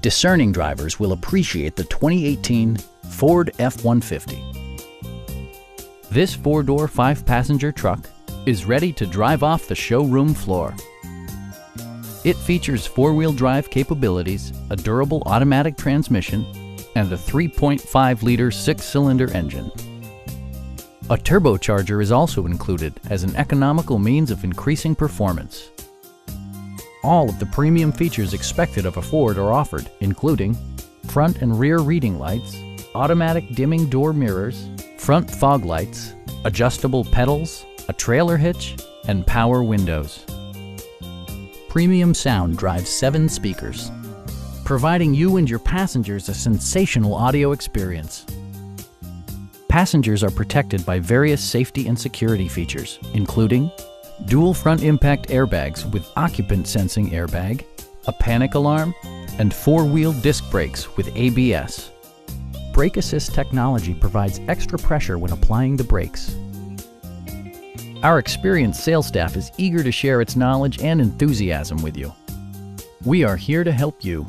discerning drivers will appreciate the 2018 Ford F-150. This four-door, five-passenger truck is ready to drive off the showroom floor. It features four-wheel drive capabilities, a durable automatic transmission, and a 3.5-liter six-cylinder engine. A turbocharger is also included as an economical means of increasing performance. All of the premium features expected of a Ford are offered, including front and rear reading lights, automatic dimming door mirrors, front fog lights, adjustable pedals, a trailer hitch, and power windows. Premium sound drives seven speakers, providing you and your passengers a sensational audio experience. Passengers are protected by various safety and security features, including dual front impact airbags with occupant sensing airbag, a panic alarm, and four-wheel disc brakes with ABS. Brake Assist technology provides extra pressure when applying the brakes. Our experienced sales staff is eager to share its knowledge and enthusiasm with you. We are here to help you